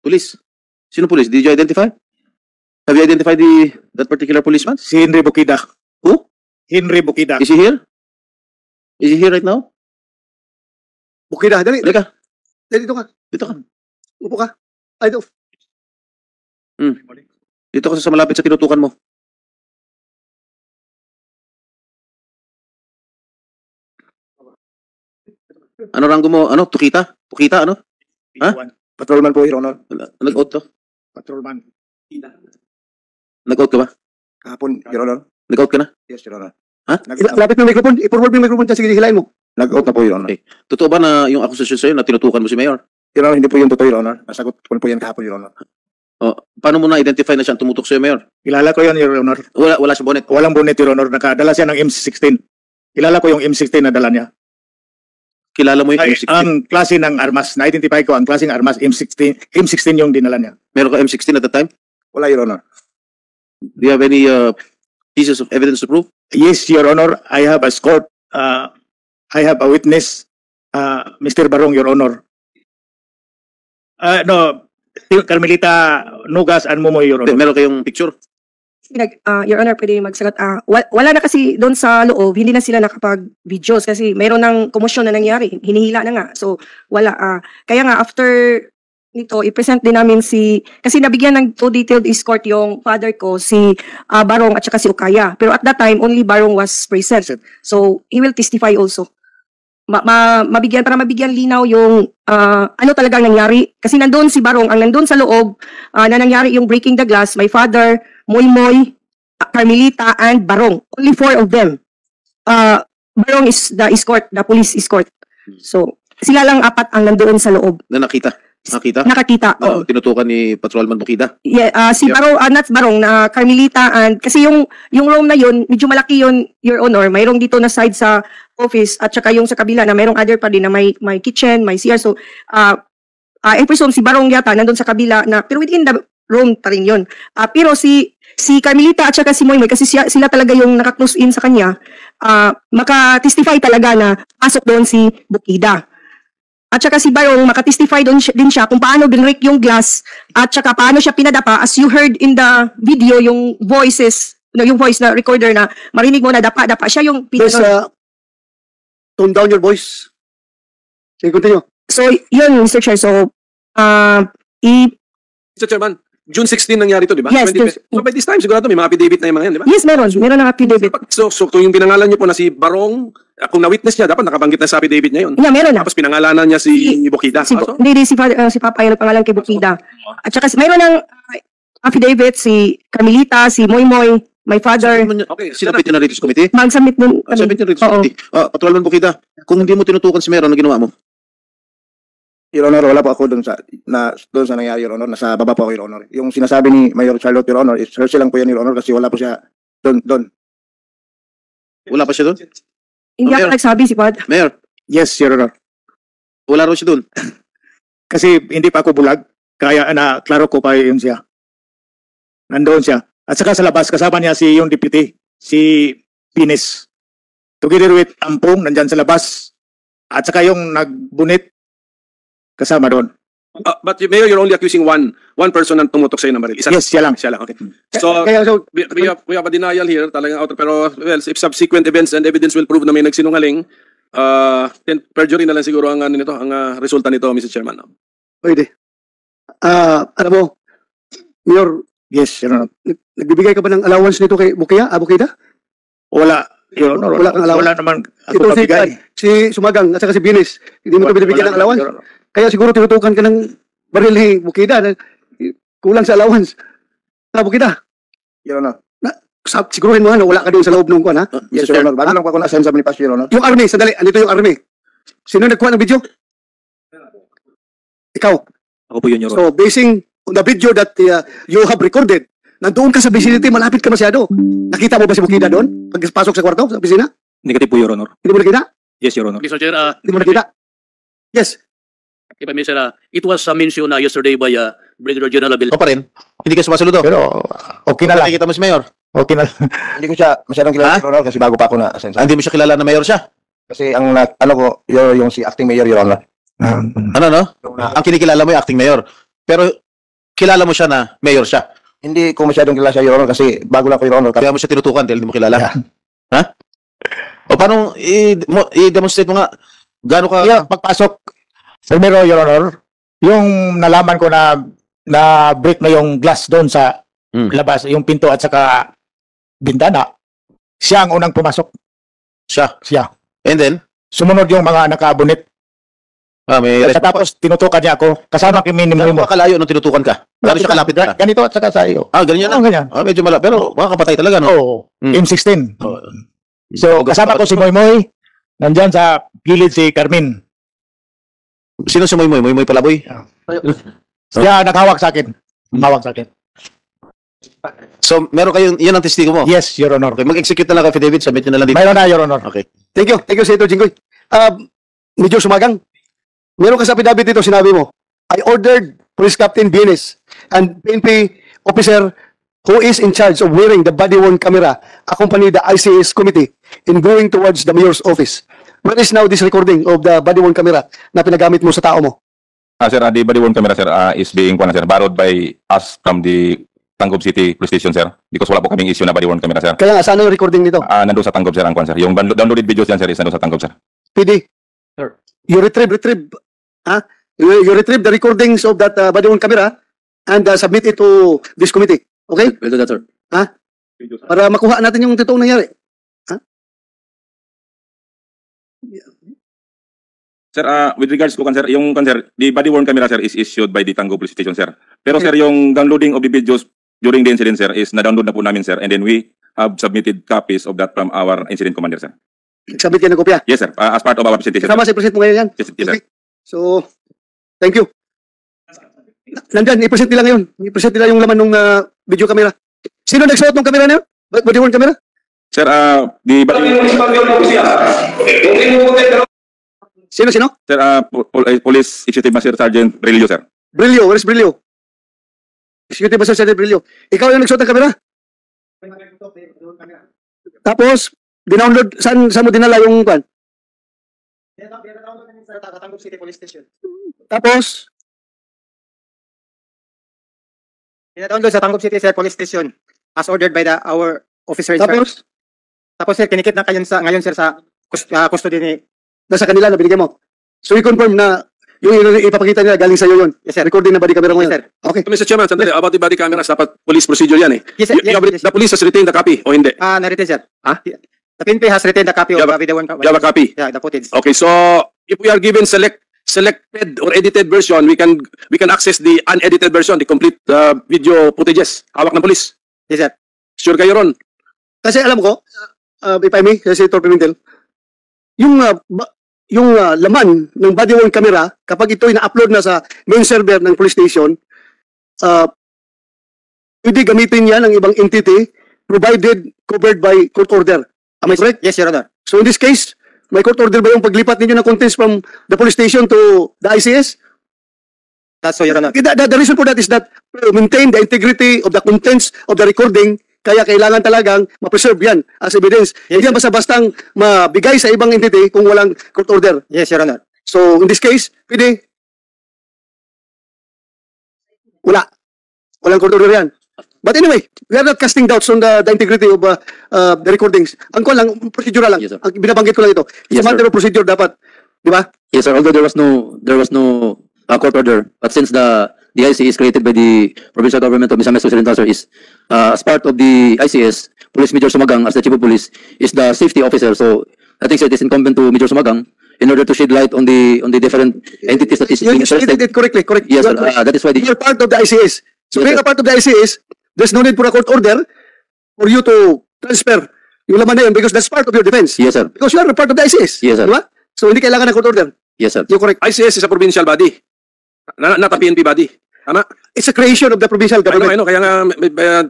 Police. Sino police? Did you identify? Have you identified the that particular policeman? Si Henry Bukida. Who? Henry Bukida. Is he here? Is he here right now? Bukida, dali. Halika, Dali dito ka. dito ka. Upo ka. Ay, dito. Dito ka sa malapit sa tinutukan mo. Ano ranggo mo? Ano? Tukita? Tukita? Ano? Ha? Patrolman po, Your Honor. Nag-out to? Patrolman. Nag-out ka ba? Kahapon, Your Honor. Nag-out ka na? Yes, Your Honor. Ha? Nag- Lapit mo yung microphone. I-forward mo yung microphone dyan. Sige, hilahin mo. Nag-out na po, Your Honor. Okay. Totoo ba na yung akusasyon sa'yo na tinutukan mo si Mayor? Your Honor, hindi po yung totoo, Your Honor. Nasagot ko po yan kahapon, Your Honor. Paano mo na-identify na siya ang tumutok sa'yo, Mayor? Kilala ko yan, Your Honor. Wala, wala sa bonnet. Walang bonnet, Your Honor. Nakadala siya ng M16. Kilala ko yung M16 na dala niya. Kilala mo yung Ay, M16? ang klase ng armas. Na-identify ko ang klase ng armas. M16. M16 yung dinala niya. Meron ka M16 at the time? Wala, Your Honor. Do you have any uh, pieces of evidence to prove? Yes, Your Honor. I have a scope. Uh, I have a witness. Uh, Mr. Barong, Your Honor. Uh, no, Carmelita Nugas and Momoy, Your Honor. Meron kayong picture? Pinag, ah, Your Honor, pwede magsagot. Wa- wala na kasi doon sa loob, hindi na sila nakapag-videos kasi mayroon ng komosyon na nangyari. Hinihila na nga. So, wala. ah. kaya nga, after nito, i-present din namin si, kasi nabigyan ng too detailed escort yung father ko, si ah, Barong at saka si Ukaya. Pero at that time, only Barong was present. So, he will testify also. Ma, ma- mabigyan, para mabigyan linaw yung ah, ano talagang nangyari. Kasi nandun si Barong, ang nandun sa loob, ah, na nangyari yung breaking the glass, my father, Moy Moy, uh, Carmelita, and Barong. Only four of them. Uh, Barong is the escort, the police escort. So, sila lang apat ang nandoon sa loob. Na nakita? Nakita? Nakakita. Na oo. tinutukan ni Patrolman Bukida? Yeah, uh, si Yep. Barong, uh, not Barong, na Carmelita, and kasi yung, yung room na yun, medyo malaki yun, Your Honor. Mayroong dito na side sa office, at saka yung sa kabila na mayroong other pa din na may, may kitchen, may CR. So, uh, uh, I presume si Barong yata nandun sa kabila na, pero within the room pa rin yun. Ah, pero si si Carmelita at saka si Moymoy kasi siya, sila talaga yung naka-close in sa kanya, ah maka-testify talaga na pasok doon si Bukida. At saka si Barong makatestify doon siya- din siya kung paano binrake yung glass at saka paano siya pinadapa as you heard in the video yung voices no, yung voice na recorder na marinig mo na dapa-dapa siya yung pinano. uh, tone down your voice. Sige, continue. So yun Mr. Chair so uh, i Mr. Chairman, June 16 nangyari to, di ba? Yes, 20 yes. So by this time, sigurado may mga affidavit na yung mga yan, di ba? yes meron meron ng affidavit. So, so kung yung pinangalan niyo po na si Barong, uh, kung na-witness niya, dapat nakabanggit na sa affidavit niya yun. Yeah, meron na. Tapos pinangalanan niya si Bukida. Si, Also, hindi, hindi, si, uh, si Papa yung pangalan kay Bukida. At saka, mayroon ng uh, affidavit si Carmelita, si Moymoy, my father. okay, na Ritos Committee? Mag-submit din Ah, Sabi niya Oo. Committee. Ah, Patrolman Bukida, kung hindi mo tinutukan si Mayor, ano ginawa mo? Your Honor, wala po ako doon sa na doon sa nangyari, Your Honor. Nasa baba po ako, Your Honor. Yung sinasabi ni Mayor Charlotte, Your Honor, is hearsay lang po yan, Your Honor, kasi wala po siya doon. doon. Wala pa siya doon? Hindi ako Mayor. nagsabi si Pad. Mayor, Yes, Your Honor. wala raw siya doon. Kasi hindi pa ako bulag, kaya na klaro ko pa yun siya. Nandoon siya. At saka sa labas, kasama niya si yung deputy, si Pines. Together with Ampong, nandyan sa labas. At saka yung nagbunit, kasama doon. Uh, but Mayor, you're only accusing one one person na tumutok sa'yo ng baril. Isa Yes, siya lang. Siya lang, okay. So, Kaya, so, we, we, have, we have a denial here, talagang out. Pero, well, if subsequent events and evidence will prove na may nagsinungaling, uh, then perjury na lang siguro ang, ano nito, ang uh, resulta nito, Mr. Chairman. pwede. Ah, alam mo, Mayor, Yes, Your Honor. nagbibigay ka ba ng allowance nito kay Bukaya? Ah, Bukida? Wala. Your Honor, Wala kang allowance? Wala naman ako Ito si, pabigay. si Sumagang at saka si Binis. Hindi mo ito binibigyan ng allowance? Your Honor. Kaya siguro tinutukan ka ng baril ni Bukida na kulang sa allowance. Na Bukida, Your Honor. sa, siguruhin mo nga na wala ka doon sa loob ng kuwan, ha? Ah, Yes. Your Honor. Bago lang po ako na-assign sa Bonifacio, Your Honor. Yung army, sandali, andito yung army. Sino nagkuha ng video? Ikaw. Ako po yun, Your So, Honor. basing on the video that uh, you have recorded, nandoon ka sa vicinity, malapit ka masyado. Nakita mo ba si Bukida doon? Pagpasok sa kwarto, sa opisina? Negative po, Your Honor. Hindi mo nakita? Yes, Your Honor. Mr. Chair, uh, Hindi mo nakita? Yes. if I may, sir, uh, it was uh, mentioned uh, yesterday by uh, Brigadier General Abel. O pa rin? Hindi ka sumasaludo? Pero, okay na lang. Nakikita mo si Mayor? Okay na lang. Hindi ko siya masyadong kilala? Your Honor, kasi bago pa ako na-assign Ah, sa... hindi mo siya kilala na Mayor siya? Kasi ang, na- ano ko, yung, yung si acting mayor, Your Honor. Ano, no? Ang kinikilala mo yung acting Mayor. Pero kilala mo siya na mayor siya. Hindi ko masyadong kilala siya, Your Honor, kasi bago lang ko, Your Honor. Kaya mo siya tinutukan dahil hindi mo kilala. Yeah. Ha? O paano i- mo- i-demonstrate mo nga gaano ka Kaya pagpasok, primero, Your Honor, yung nalaman ko na na break na yung glass doon sa Hmm. labas, yung pinto at saka bintana, siya ang unang pumasok. siya? Siya. And then, Sumunod yung mga nakabunit. Ah, may At tapos tinutukan niya ako. Kasama kami ni Gaano Mimo. ka kalayo nung tinutukan ka? Gaano siya kalapit ka? Ganito at saka sa iyo. Ah, ganyan lang. ganyan. Ah, medyo malapit. Pero makakapatay talaga, no? Oo. Hmm. M16. Oh. So, kasama ko si Moy Moy. Nandyan sa gilid si Carmen. Sino si Moy Moy? Moy Moy Palaboy? Siya naghawak sa akin. Humawak sa akin. So, meron kayong, yun ang testigo mo? Yes, Your Honor. Okay, mag-execute na lang kay David. Submit nyo na lang dito. Mayroon na, Your Honor. Okay. Thank you. Thank you, Senator Jinggoy. Uh, Medyo sumagang. Meron ka sa affidavit dito, sinabi mo, I ordered Police Captain Bienes and PNP officer who is in charge of wearing the body-worn camera accompany the ICS committee in going towards the mayor's office. Where is now this recording of the body-worn camera na pinagamit mo sa tao mo? Ah, sir, uh, the body worn camera, sir, ah, is being kuha na, sir, borrowed by us from the Tanggol City Police Station, sir. Because wala po kaming issue na body worn camera, sir. Kaya nga, saan yung recording nito? Ah, nandun sa Tanggol, sir, ang kuha, sir. Yung download- downloaded videos yan, sir, is nandun sa Tanggol, sir. PD? Sir. You retrieve, retrieve, ha? You, you retrieve the recordings of that uh, body-worn camera and uh, submit it to this committee. Okay? We'll do that, sir. Para makuha natin yung totoong nangyari. Sir, ah, with regards to, kan, sir, yung, kan, sir, the body worn camera, sir, is issued by the Tango Police Station, sir. Pero, sir, yung downloading of the videos during the incident, sir, is na-download na po namin, sir. And then we have submitted copies of that from our incident commander, sir. Submit yan ng kopya. Yes, sir. Ah, as part of our presentation. Kasama sir. sa present mo ngayon yan. Yes, yes, sir. Okay. So, thank you. Nandyan, i-present nila ngayon. I-present nila yung laman ng uh, video camera. Sino nagsuot ng camera na yun? Ba- Body-worn camera? Sir, ah, the body Sino, sino? Sir, ah, po- po- eh, Police Executive Master Sergeant Relio, sir. Brillo. Where is Brillo? Executive Master Sergeant Brillo. Ikaw yung nagsuot ng camera? Tapos, dinownload, saan, saan mo dinala yung kwan? Tapos, Download sa Tangkop City Sir Police Station as ordered by the our officer in charge. tapos, Tapos sir, kinikit na kayo sa ngayon sir sa cus- ah, custody ni nasa kanila na binigyan mo. So, i-confirm na yung i- ipapakita nila galing sa'yo yun. Yes sir. Recording na body camera mo Yes, sir. Okay. Mr. Chairman, sandali, about the body cameras, dapat police procedure yan eh. Yes sir. You- you Yes, have- yes. the police has retained the copy o hindi? Ah, narito sir. Ah? The PNP has retained the copy of have the video one. You have a copy? Yeah, the footage. Okay, so if we are given select selected or edited version, we can we can access the unedited version, the complete uh, video footages. Hawak ng police. Yes sir. Sure kayo ron? Kasi alam ko, uh, if I may, kasi Senator Pimentel, yung, uh, ba- yung uh, laman ng body worn camera, kapag ito na-upload na sa main server ng police station, uh, pwede gamitin yan ng ibang entity provided covered by court order. Am I correct? Yes, Your Honor. So in this case, may court order ba yung paglipat ninyo ng contents from the police station to the ICS? That's so, Your Honor. The, the, the reason for that is that to maintain the integrity of the contents of the recording, kaya kailangan talagang ma-preserve yan as evidence. Hindi yan basta-bastang mabigay sa ibang entity kung walang court order. Yes, Your Honor. So, in this case, pwede. Wala. Walang court order yan. But anyway, we are not casting doubts on the, the integrity of uh, uh, the recordings. Ang ko lang, procedural lang. Yes, sir. Ang binabanggit ko lang ito. It's Yes, a matter of procedure dapat. Di ba? Yes, sir. Although there was no there was no uh, court order, but since the the IC is created by the provincial government of Misamis Occidental, sir, is uh, as part of the ICS, Police Major Sumagang as the chief of police is the safety officer. So I think sir, it is incumbent to Major Sumagang in order to shed light on the on the different entities that is You being you stated it correctly. Correct. Yes, sir. Uh, that is why the You're part of the ICS. So Yes, being sir. a part of the ICS, there's no need for a court order for you to transfer yung laman na yun because that's part of your defense. yes, sir. Because you are a part of the ICS. Yes, sir. Di ba? So hindi kailangan ng court order. Yes, sir. You're correct. ICS is a provincial body. Na, not a PNP body. Tama? It's a creation of the provincial I know, government. I know. Kaya nga, may- uh,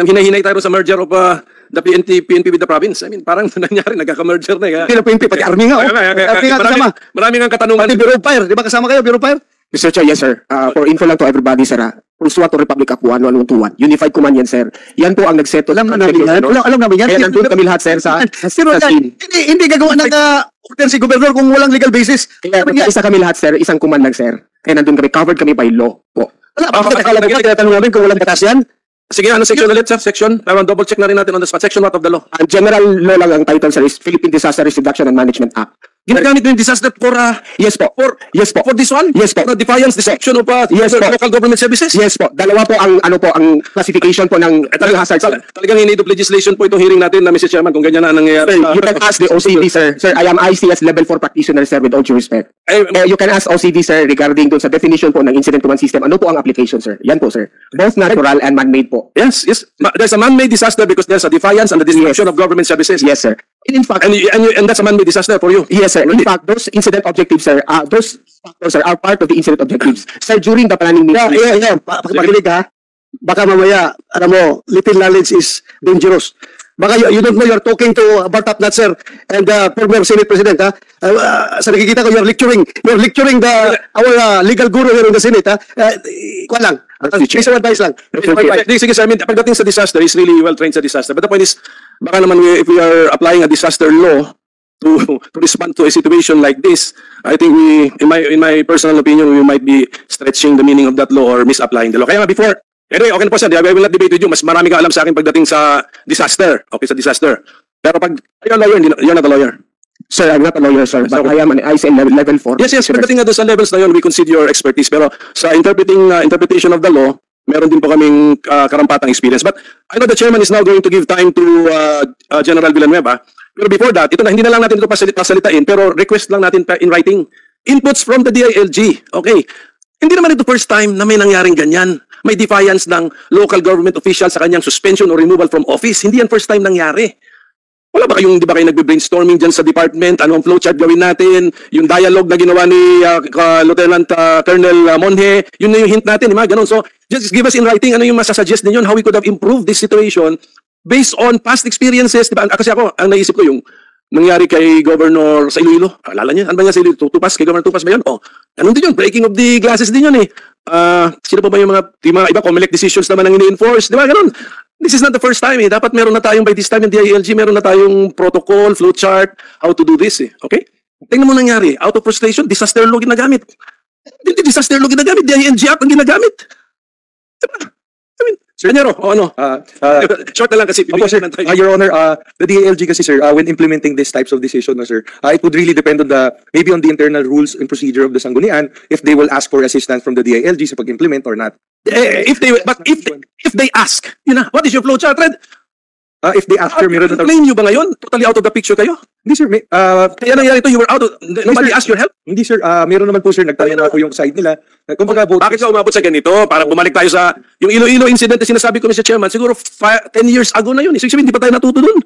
um, hinahinay tayo sa merger of uh, the PNP, PNP with the province. I mean, parang nangyari, nagkaka-merger na. Kaya, Hindi na PNP, pati army nga. Oh. Kaya nga, kaya- Army nga marami, kasama. marami nga katanungan. Pati Bureau of Fire. Di ba kasama kayo, Bureau of Fire? Mr. Chair, yes sir. Uh, for info lang to everybody, sir. Pulsuat to Republic Act 11121. Unified Command yan, sir. Yan po ang nagsettle. Alam na namin yan. Alam, alam namin yan. Kaya nandun kami lahat, sir, sa, Pero sa scene. hindi, hindi gagawa ng uh, order si Governor kung walang legal basis. Kaya isa kami lahat, sir. Isang command lang, sir. Kaya nandun kami. Covered kami by law po. Wala, akala ba tinatanong namin kung walang batas yan? Sige, ano section ulit, sir? Section? Pero double check na rin natin on the spot. Section what of the law? Ang general law lang ang title sir is Philippine Disaster Risk Reduction and Management Act. Ginagamit yung disaster for, uh, Yes po. for, Yes po. for this one? Yes po. For the defiance, destruction of uh, Yes po. local government services? Yes po. Dalawa po ang ano po ang classification po ng Eh, talaga, hazard. tal- talagang in need of legislation po itong hearing natin na Mr. Chairman kung ganyan na ang nangyayari. Sir, you can ask the OCD, sir. Sir, I am ICS level 4 practitioner, sir, with all due respect. Eh, Eh, you can ask OCD, sir, regarding dun sa definition po ng incident command system. Ano po ang application, sir? Yan po, sir. Both natural and man-made po. Yes, yes. Ma- There's a man-made disaster because there's a defiance and the destruction of government services. Yes, sir. In fact, And, you- and, you- and that's a man-made disaster for you. Yes, sir. In fact, those incident objectives, sir, uh, those factors, sir, are part of the incident objectives. Sir, during the planning Yeah, meeting, yeah, yeah. Pa- Pakikinig ha. Baka mamaya, alam mo, little knowledge is dangerous. Baka you, you don't know you're talking to Bartap Natser and uh, former Senate President ha. Uh, uh, sa nakikita ko, you're lecturing, you're lecturing the, our uh, legal guru here in the Senate ha. Uh, kuha lang. Uh, Piece of advice lang. Sige, sir. I mean, pagdating sa disaster, is really well trained sa disaster. But the point is, baka naman we, if we are applying a disaster law to to respond to a situation like this, I think we, in my in my personal opinion, we might be stretching the meaning of that law or misapplying the law. Kaya nga before, anyway, okay na po sir, I will not debate with you. Mas marami ka alam sa akin pagdating sa disaster. Okay, sa disaster. Pero pag, you're a lawyer, hindi, you're not a lawyer. sir, I'm not a lawyer, sir, but I am an ICN level, level 4. Yes, yes. Pagdating nga doon sa levels na yun, we consider your expertise. Pero sa interpreting uh, interpretation of the law, meron din po kaming uh, karampatang experience. But I know the chairman is now going to give time to uh, uh, General Villanueva. Pero before that, ito na, hindi na lang natin ito pasalit, pasalitain, pero request lang natin in writing. Inputs from the DILG. Okay. Hindi naman ito first time na may nangyaring ganyan. May defiance ng local government official sa kanyang suspension or removal from office. Hindi yan first time nangyari. Wala ba kayong, di ba kayo nagbe-brainstorming dyan sa department? Ano ang flowchart gawin natin? Yung dialogue na ginawa ni uh, ka- Lieutenant uh, Colonel uh, Monje, yun na yung hint natin, di ba? Ganun. So, just give us in writing ano yung masasuggest ninyo, how we could have improved this situation based on past experiences, di ba? Kasi ako, ang naisip ko yung nangyari kay Governor sa Iloilo. Alala niyo? Ano ba niya sa Iloilo? Tupas? Kay Governor Tupas ba yun? Oh, ganun din yun. Breaking of the glasses din yun eh. Ah, sino pa ba yung mga, yung mga iba, Comelec decisions naman ang ini-enforce. Di ba? Ganun. This is not the first time eh. Dapat meron na tayong by this time in DILG, meron na tayong protocol, flowchart, how to do this eh. Okay? Tingnan mo nangyari. Out of frustration, disaster law ginagamit. Hindi disaster law ginagamit, DILG Act ang ginagamit. Diba? I mean, Sir Nyero, o ano? Uh, uh, Short na lang kasi. Opo, sir. Uh, Your Honor, uh, the DALG kasi, sir, uh, when implementing these types of decision, no, sir, uh, it would really depend on the, maybe on the internal rules and procedure of the Sanggunian, if they will ask for assistance from the DILG sa pag-implement or not. Eh, if they, but if they, if they ask, yun na, what is your flowchart, Red? Uh, if they after, meron na Claim nyo ba ngayon? Totally out of the picture kayo? Hindi, sir. May, uh, Kaya nangyari ito, you were out of, nobody sir. asked your help? hindi, sir. Uh, meron naman po, sir. Nagtanong na po yung side nila. Uh, Kumbaga, vote, Bakit ka umabot sa ganito? Para bumalik tayo sa, yung Iloilo incident na sinasabi ko, Mr. Chairman, siguro fi- 10 years ago na yun. Ibig sabihin, hindi pa tayo natuto dun.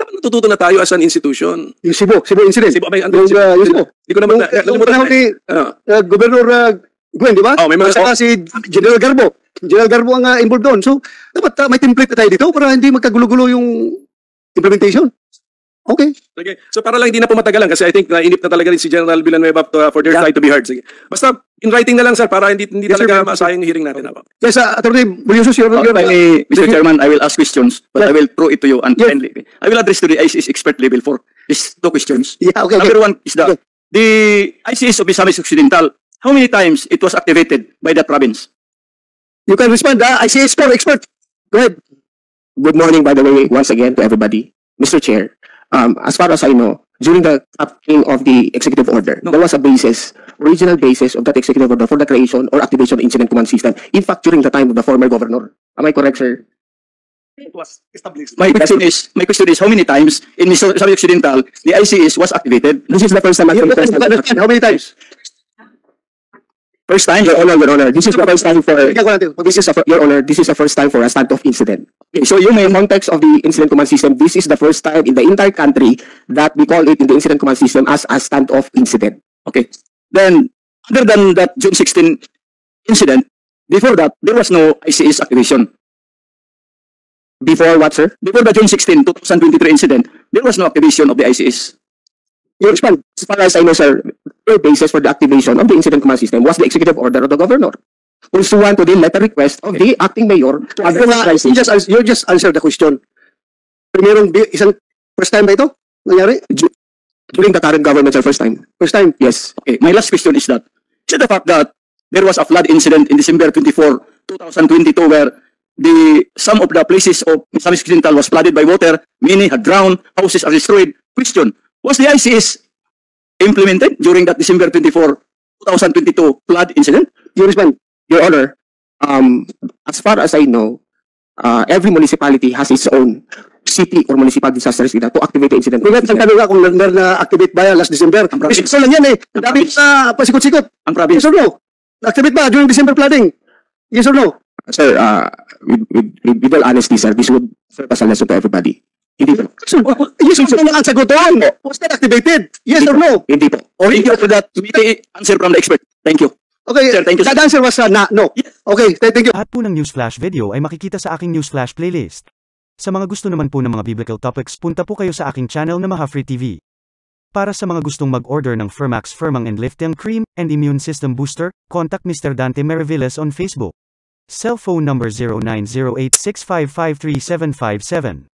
Dapat natututo na tayo as an institution. Yung Cebu, Cebu incident. Cebu, may- Yung, uh, yung Cebu. Hindi ko naman, Nung- na- nalimutan panahon ni. Ah. Governor Gwen, di ba? Oh, may mga- At si General Garbo. General Garbo ang uh, involved doon. So, dapat uh, may template na tayo dito para hindi magkagulo-gulo yung implementation. Okay. Sige. So para lang hindi na po matagalan kasi I think nainip na talaga rin si General Villanueva to, uh, for their Yeah. side to be heard. Sige. Basta in writing na lang sir para hindi hindi Yes, sir. talaga masayang yung hearing natin. Apo. Yes, uh, Attorney Mulyusos, your, Uh, may, Mr. Chairman, I will ask questions, but Yeah. I will throw it to you and Yeah. kindly. I will address to the ICS expert level for these two questions. Yeah, okay. okay. Number one is that Okay. the ICS of Misamis Occidental, how many times it was activated by that province? You can respond. Uh, I say expert, expert. Go ahead. Good morning, by the way, once again to everybody. Mr. Chair, um, as far as I know, during the drafting of the executive order, there was a basis, original basis of that executive order for the creation or activation of the incident command system. In fact, during the time of the former governor. Am I correct, sir? It was established. My question is, my question is, how many times in Misamis Occidental the ICS was activated? This is the first time. You actually, can first time- understand how many times? First time? Your Honor, Your Honor, this is the first time for, Bigyan ko natin. this is, a, Your Honor, this is the first time for a standoff incident. Okay, so you In may, the context of the incident command system, this is the first time in the entire country that we call it in the incident command system as a standoff incident. okay. Then, other than that June 16 incident, before that, there was no ICS activation. Before what, sir? Before the June 16, 2023 incident, there was no activation of the ICS. Your respond, as far as I know, sir, the basis for the activation of the incident command system was the executive order of the governor. Pursuant to the letter request of the acting mayor nga, crisis. you just, ans- you just answer the question. Primerong, bi- isang, first time ba ito? Nangyari? During the current government, sir, first time. First time. Yes. Okay, my last question is that, is the fact that there was a flood incident in December 24, 2022 where the some of the places of Misamis Occidental was flooded by water, many had drowned, houses are destroyed. Question, was the ICS implemented during that December 24, 2022 flood incident? You respond, Your Honor, um, as far as I know, uh, every municipality has its own city or municipal disaster risk data to activate the incident. Kung nagtanong nga kung na- na-activate ba yan last December. province. Iso lang yan eh. Ang dami na pasikot-sikot. Ang province. Yes or no? Na-activate ba during December flooding? Yes or no? Sir, uh, with, with, with, with all honesty, sir, this would serve as a lesson to everybody. Hindi po. So, yes or no lang ang sagutan. Was that activated? Yes or no? Hindi po. Or thank you for that answer from the expert. Thank you. Okay, Sir, thank you, sir. that answer was uh, na, no. Okay, th- thank you. Lahat po ng Newsflash video ay makikita sa aking Newsflash playlist. Sa mga gusto naman po ng mga biblical topics, punta po kayo sa aking channel na Mahafree TV. Para sa mga gustong mag-order ng Fermax Firmang and Lifting Cream and Immune System Booster, contact Mr. Dante Meraviles on Facebook. Cell phone number 090865537757.